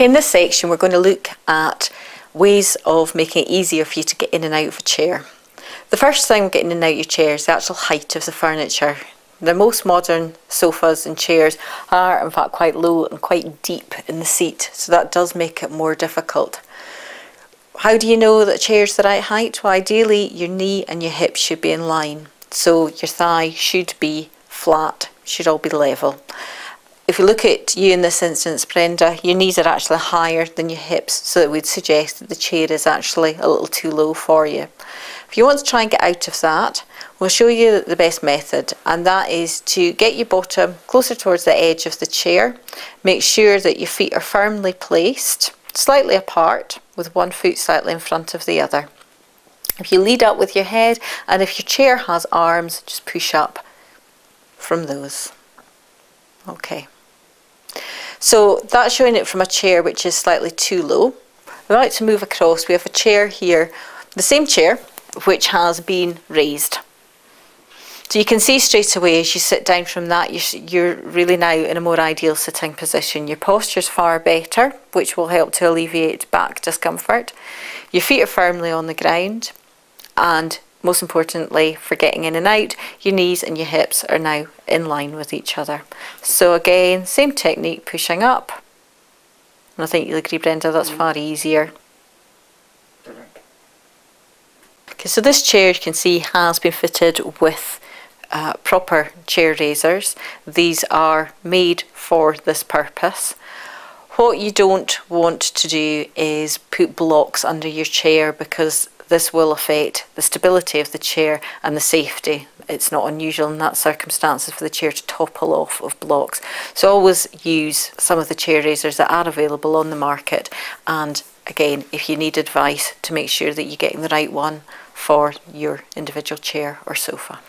Okay, in this section we're going to look at ways of making it easier for you to get in and out of a chair. The first thing getting in and out of your chair is the actual height of the furniture. The most modern sofas and chairs are in fact quite low and quite deep in the seat, so that does make it more difficult. How do you know that a chair's the right height? Well, ideally your knee and your hips should be in line. So your thigh should be flat, should all be level. If you look at you in this instance, Brenda, your knees are actually higher than your hips, so it would suggest that the chair is actually a little too low for you. If you want to try and get out of that, we'll show you the best method, and that is to get your bottom closer towards the edge of the chair. Make sure that your feet are firmly placed, slightly apart, with one foot slightly in front of the other. If you lead up with your head, and if your chair has arms, just push up from those. Okay. So that's showing it from a chair which is slightly too low. We like to move across. We have a chair here, the same chair, which has been raised. So you can see straight away as you sit down from that, you're really now in a more ideal sitting position. Your posture's far better, which will help to alleviate back discomfort. Your feet are firmly on the ground and most importantly for getting in and out, your knees and your hips are now in line with each other. So again, same technique, pushing up. And I think you'll agree, Brenda, that's far easier. Okay, so this chair you can see has been fitted with uh, proper chair raisers. These are made for this purpose. What you don't want to do is put blocks under your chair because this will affect the stability of the chair and the safety. It's not unusual in that circumstances for the chair to topple off of blocks. So always use some of the chair raisers that are available on the market and again if you need advice to make sure that you're getting the right one for your individual chair or sofa.